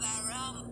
that realm.